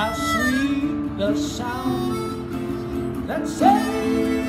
How sweet the sound that saved